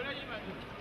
Essaye le match. Essaye-le.